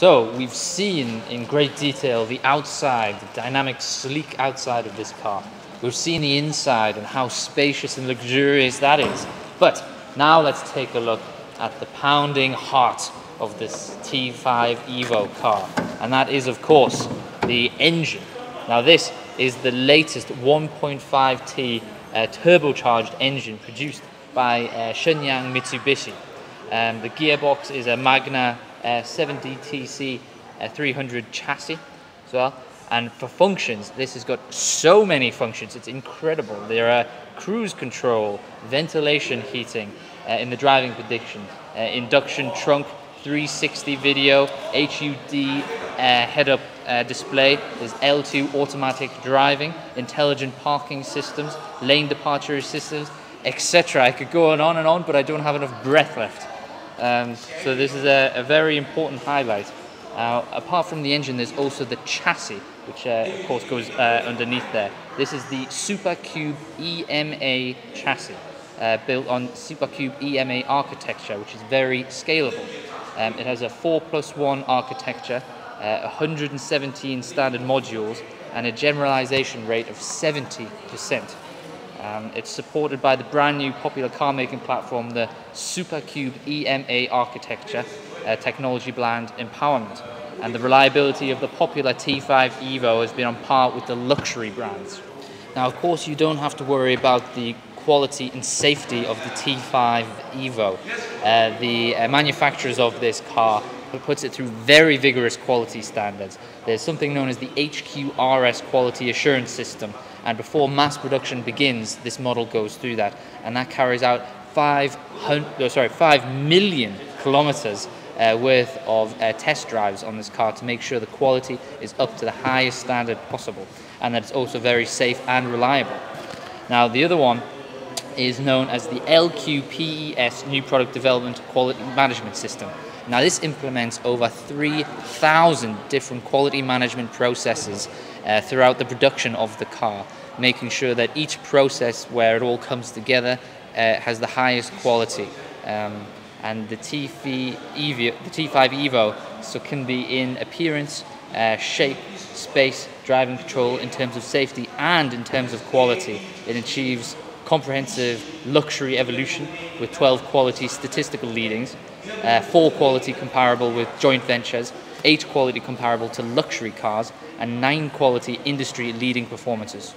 So we've seen in great detail the outside, the dynamic, sleek outside of this car. We've seen the inside and how spacious and luxurious that is. But now let's take a look at the pounding heart of this T5 Evo car. And that is, of course, the engine. Now this is the latest 1.5T uh, turbocharged engine produced by uh, Shenyang Mitsubishi. Um, the gearbox is a Magna uh, 7DTC uh, 300 chassis as well. And for functions, this has got so many functions. It's incredible. There are cruise control, ventilation heating uh, in the driving prediction, uh, induction trunk, 360 video, HUD uh, head-up uh, display. There's L2 automatic driving, intelligent parking systems, lane departure systems, etc. I could go on and on, but I don't have enough breath left. Um, so this is a, a very important highlight. Uh, apart from the engine, there's also the chassis, which uh, of course goes uh, underneath there. This is the SuperCube EMA chassis, uh, built on SuperCube EMA architecture, which is very scalable. Um, it has a 4 plus 1 architecture, uh, 117 standard modules, and a generalization rate of 70%. Um, it's supported by the brand new popular car making platform, the SuperCube EMA architecture, uh, technology brand empowerment. And the reliability of the popular T5 Evo has been on par with the luxury brands. Now, of course, you don't have to worry about the quality and safety of the T5 Evo. Uh, the uh, manufacturers of this car puts it through very vigorous quality standards. There's something known as the HQRS quality assurance system, and before mass production begins, this model goes through that, and that carries out 500, oh, sorry, 5 million kilometers uh, worth of uh, test drives on this car to make sure the quality is up to the highest standard possible, and that it's also very safe and reliable. Now, the other one is known as the LQPES New Product Development Quality Management System. Now, this implements over 3,000 different quality management processes uh, throughout the production of the car, making sure that each process where it all comes together uh, has the highest quality. Um, and the, T5 Evo, the T5 Evo so can be in appearance, uh, shape, space, driving control in terms of safety and in terms of quality. It achieves comprehensive luxury evolution with 12 quality statistical leadings, uh, 4 quality comparable with joint ventures, 8 quality comparable to luxury cars, and 9 quality industry leading performances.